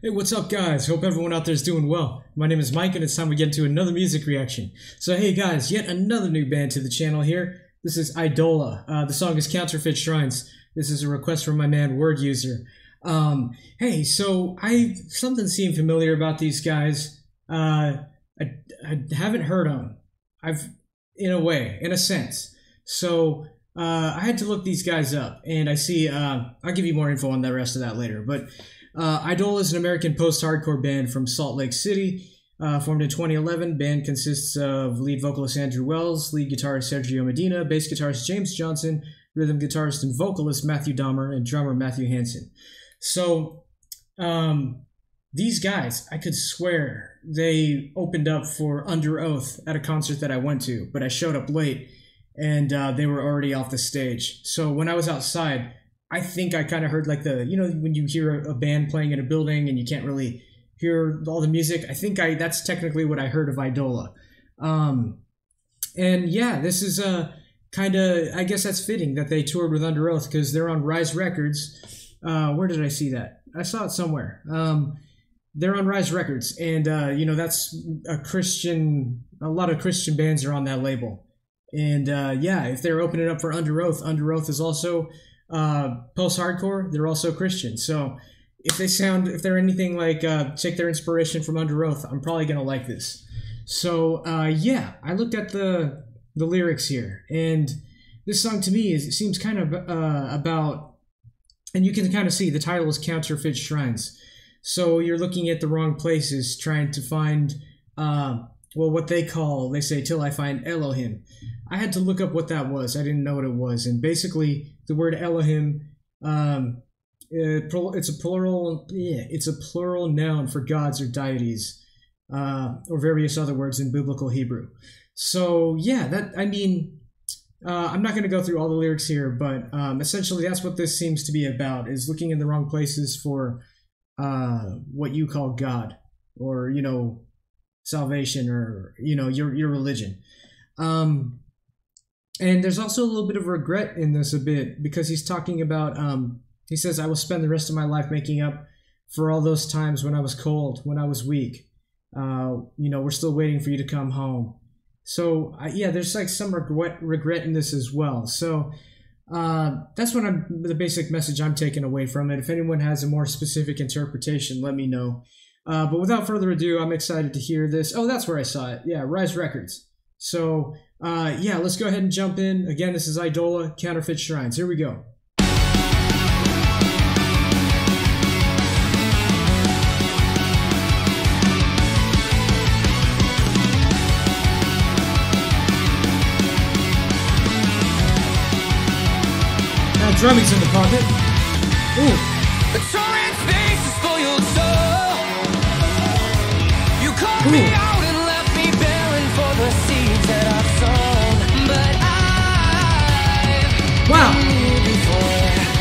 Hey, what's up, guys? Hope everyone out there is doing well. My name is Mike, and it's time we get into another music reaction. So, hey, guys, yet another new band to the channel here. This is Eidola. Uh, the song is Counterfeit Shrines. This is a request from my man Word User. Um, hey, so I something seemed familiar about these guys. Uh, I, I haven't heard them. I've, in a way, in a sense. So uh, I had to look these guys up, and I see. Uh, I'll give you more info on the rest of that later, but. Uh, Eidola is an American post-hardcore band from Salt Lake City. Uh, formed in 2011, band consists of lead vocalist Andrew Wells, lead guitarist Sergio Medina, bass guitarist James Johnson, rhythm guitarist and vocalist Matthew Dommer, and drummer Matthew Hansen. So, um, these guys, I could swear they opened up for Underoath at a concert that I went to, but I showed up late and uh, they were already off the stage. So when I was outside, I think I kind of heard like the you know when you hear a, band playing in a building and you can't really hear all the music. I think I that's technically what I heard of Eidola. Um, and yeah, this is a kind of I guess that's fitting that they toured with Underoath because they're on Rise Records. Uh, where did I see that? I saw it somewhere. Um, they're on Rise Records, and uh, you know that's a Christian. A lot of Christian bands are on that label, and uh, yeah, if they're opening up for Underoath, Under Oath is also uh, post hardcore, they're also Christian. So if they sound, if they're anything like uh, take their inspiration from Underoath, I'm probably gonna like this. So uh, yeah, I looked at the the lyrics here, and this song to me is it seems kind of uh, about, and you can kind of see the title is counterfeit shrines. So you're looking at the wrong places, trying to find. Uh, well, what they call, they say, till I find Elohim. I had to look up what that was. I didn't know what it was. And basically, the word Elohim, um, it's a plural, yeah, it's a plural noun for gods or deities, uh, or various other words in biblical Hebrew. So yeah, that I mean, uh, I'm not going to go through all the lyrics here, but um, essentially that's what this seems to be about: is looking in the wrong places for uh, what you call God, or you know, salvation, or you know, your your religion. Um, and there's also a little bit of regret in this a bit because he's talking about um, he says i will spend the rest of my life making up for all those times when i was cold when i was weak. Uh, you know we're still waiting for you to come home. So uh, yeah there's like some regret regret in this as well. So uh, that's what i'm the basic message i'm taking away from it. If anyone has a more specific interpretation let me know. Uh, but without further ado i'm excited to hear this. Oh that's where i saw it. Yeah rise records. So uh, yeah, let's go ahead and jump in. Again, this is Eidola Counterfeit Shrines. Here we go. Now drumming's in the pocket. Ooh.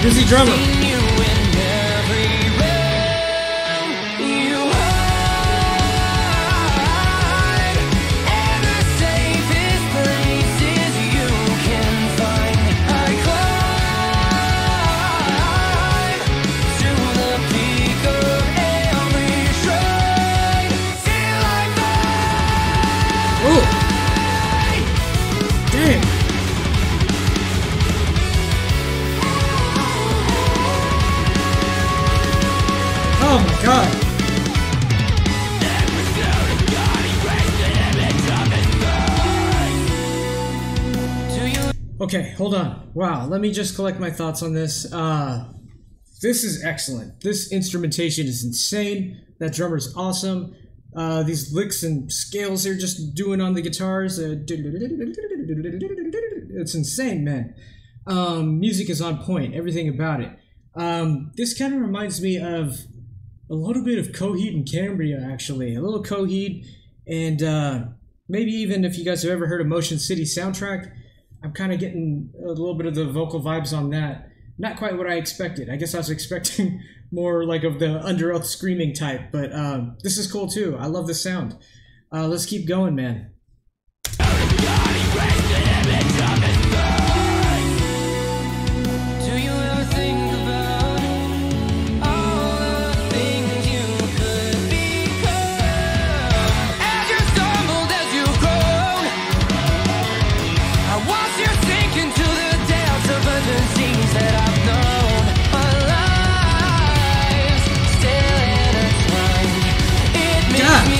Busy drummer. Oh my god. Okay, hold on. Wow, let me just collect my thoughts on this. Uh, this is excellent. This instrumentation is insane. That drummer's awesome. Uh, these licks and scales they're just doing on the guitars. Uh, it's insane, man. Um, music is on point. Everything about it. Um, this kind of reminds me of a little bit of Coheed and Cambria, actually. A little Coheed, and uh, maybe even if you guys have ever heard of Motion City soundtrack, I'm kind of getting a little bit of the vocal vibes on that. Not quite what I expected. I guess I was expecting more like of the Underoath screaming type, but uh, this is cool too. I love the sound. Uh, let's keep going, man.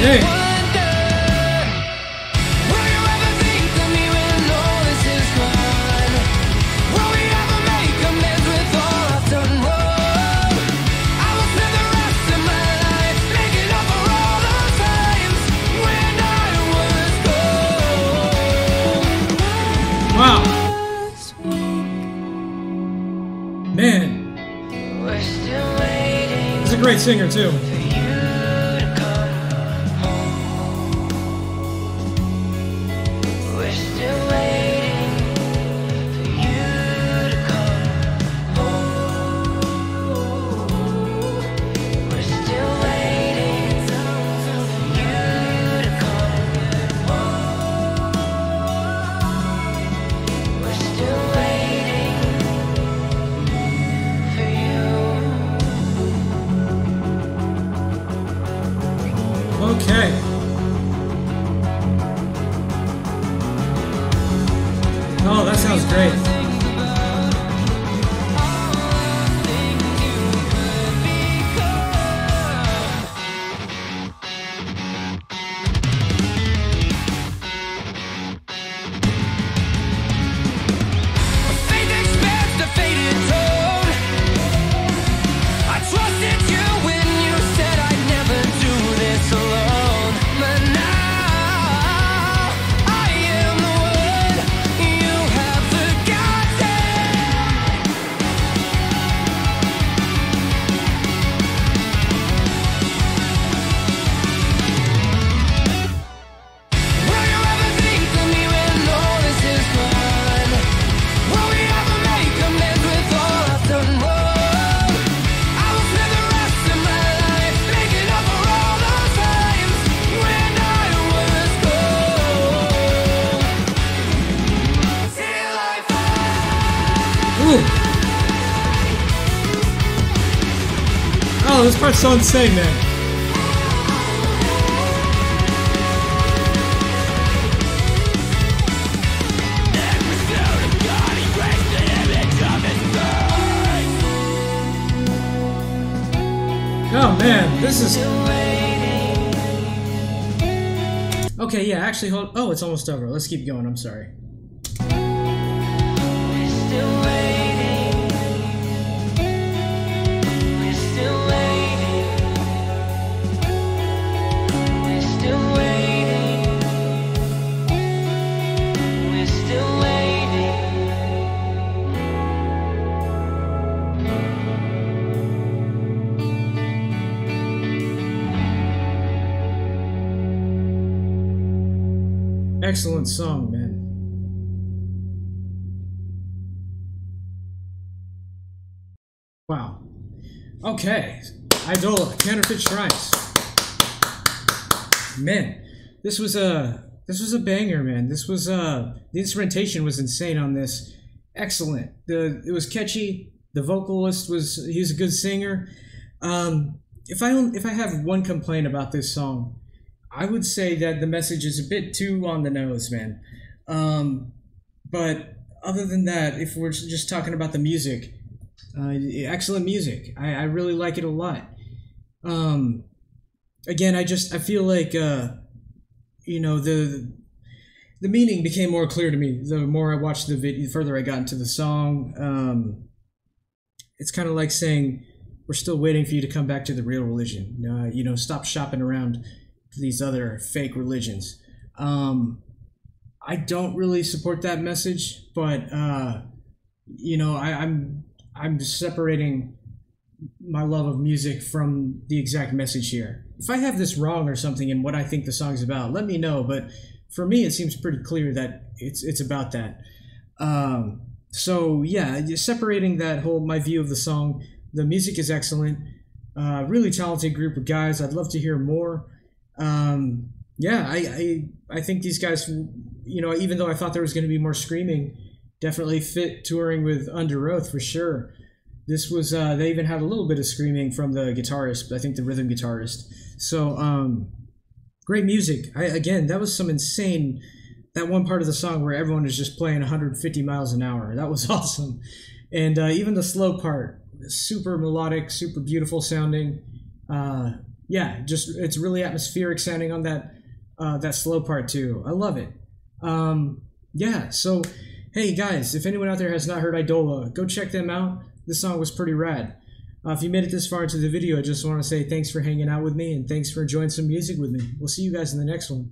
Gone. Wow. Man, we're still waiting he's a great singer too. Okay. Oh, that sounds great. This part's man. Oh man, this is okay. Yeah, actually, hold. Oh, it's almost over. Let's keep going. I'm sorry. Excellent song, man. Wow. Okay. Eidola, Counterfeit Shrines. Man, this was a this was a banger, man. This was uh the instrumentation was insane on this. Excellent. The it was catchy. The vocalist was he's a good singer. Um if I if I have one complaint about this song, I would say that the message is a bit too on the nose, man. Um, but other than that, if we're just talking about the music, uh, excellent music. I, I really like it a lot. Um, again, I just I feel like uh, you know the the meaning became more clear to me the more I watched the video. The further I got into the song, um, it's kind of like saying we're still waiting for you to come back to the real religion. Uh, you know, stop shopping around these other fake religions. Um, I don't really support that message, but uh, you know, I, I'm I'm separating my love of music from the exact message here. If I have this wrong or something in what I think the song's about, let me know. But for me, it seems pretty clear that it's it's about that. Um, so yeah, separating that whole my view of the song. The music is excellent. Uh, really talented group of guys. I'd love to hear more. Um, yeah, I, I I think these guys, you know, even though I thought there was going to be more screaming, definitely fit touring with Underoath for sure. This was uh, they even had a little bit of screaming from the guitarist, I think the rhythm guitarist. So um, great music. I, again, that was some insane. That one part of the song where everyone is just playing 150 miles an hour. That was awesome, and uh, even the slow part, super melodic, super beautiful sounding. Uh, yeah, just it's really atmospheric sounding on that uh, that slow part too. I love it. Um, yeah, so hey guys, if anyone out there has not heard Eidola, go check them out. This song was pretty rad. Uh, if you made it this far into the video, I just want to say thanks for hanging out with me and thanks for enjoying some music with me. We'll see you guys in the next one.